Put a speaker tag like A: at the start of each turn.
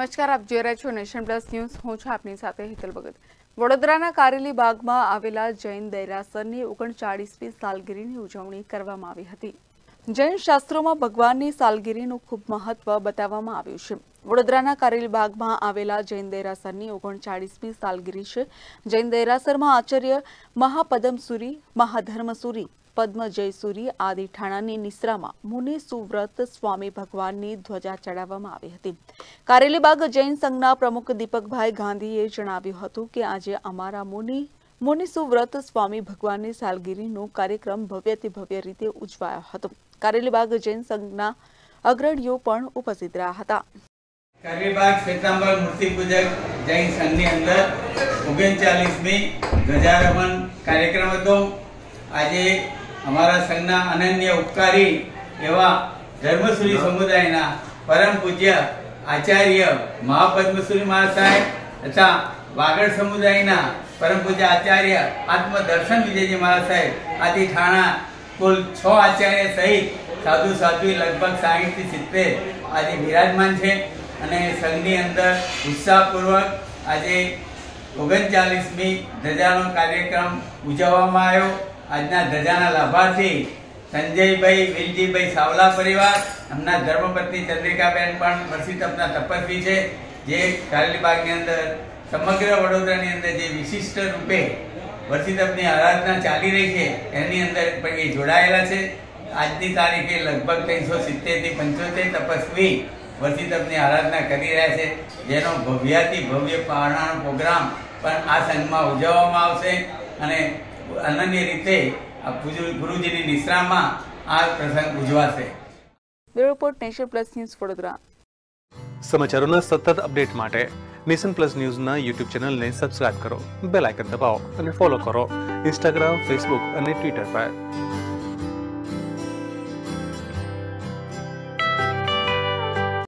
A: નમસ્કાર, આપ જોઈ રહ્યા છો નેશન પ્લસ ન્યૂઝ. હું છું આપની સાથે હિતલ ભગત. વડોદરાના કારેલી બાગમાં આવેલા જૈન દૈરાસરની ઓગણચાળીસમી સાલગીરીની ઉજવણી કરવામાં આવી હતી. જૈન શાસ્ત્રોમાં ભગવાનની સાલગીરીનું ખૂબ મહત્વ બતાવવામાં આવ્યું છે. વડોદરાના કારેલી બાગમાં આવેલા જૈન દેરાસરની ઓગણચાળીસમી સાલગીરી છે. જૈન દેરાસરમાં આચાર્ય મહાપદમસુરી મહાધર્મસુરી પદ્મ જયસુરી આદિ ઠાણાની નિશ્રામાં મુનિ સુવ્રત સ્વામી ભગવાનની ધ્વજા ચડાવવામાં આવી હતી. કારેલીબાગ જૈન સંઘના પ્રમુખ દીપકભાઈ ગાંધીએ જણાવ્યું હતું કે આજે અમારા મુનિ મુનિ સુવ્રત સ્વામી ભગવાનની સાલગીરીનો કાર્યક્રમ ભવ્યથી ભવ્ય રીતે ઉજવાયો હતો. કારેલીબાગ જૈન સંઘના અગ્રણીઓ પણ ઉપસ્થિત રહ્યા હતા.
B: કારેલીબાગ શ્વેતાંબર મૂર્તિ પૂજક જૈન સંઘની અંદર ઓગણચાલીસમી ધ્વજારોહણ કાર્યક્રમ હતો. આજે અમારા સંઘના અનન્ય ઉપકારી એવા ધર્મસુરી સમુદાયના પરમ પૂજ્ય આચાર્ય મહાપદ્મસુરી મહાસાહેબ તથા વાગડ સમુદાયના પરમ પૂજ્ય આચાર્ય આત્મદર્શન વિજયજી મહારાજ સાહેબ આદિ ઠાણા કુલ છ આચાર્ય સહિત સાધુ સાધ્વી લગભગ સાહીઠથી સિત્તેર આજે વિરાજમાન છે અને સંઘની અંદર ઉત્સાહપૂર્વક આજે ઓગણચાલીસમી ધજાનો કાર્યક્રમ ઉજવવામાં આવ્યો. આજના ધજાના લાભાર્થી સંજયભાઈ વિલજીભાઈ સાવલા પરિવાર, એમના ધર્મપત્ની ચંદ્રિકાબેન પણ વર્ષિતપના તપસ્વી છે. જે કારેલીબાગની અંદર સમગ્ર વડોદરાની અંદર જે વિશિષ્ટ રૂપે વર્ષિતપની આરાધના ચાલી રહી છે. એની અંદર એ જોડાયેલા છે. આજની તારીખે લગભગ ત્રણસો સિત્તેરથી પંચોતેર તપસ્વી વર્ષિતપની આરાધના કરી રહ્યા છે. જેનો ભવ્યાથી ભવ્ય પારણાનો પ્રોગ્રામ પણ આ સંઘમાં ઉજવવામાં આવશે. અને અનન્ય રીતે ગુરુજીની નિશ્રામાં આ પ્રસંગ ઉજવાશે.
A: Bureau Nation Plus News Vadodara.
C: સમાચારોના સતત અપડેટ માટે નેશન પ્લસ ન્યૂઝના યુટ્યુબ ચેનલને સબસ્ક્રાઇબ કરો, બેલ આઇકન દબાવો અને ફોલો કરો ઇન્સ્ટાગ્રામ, ફેસબુક અને ટ્વિટર પર.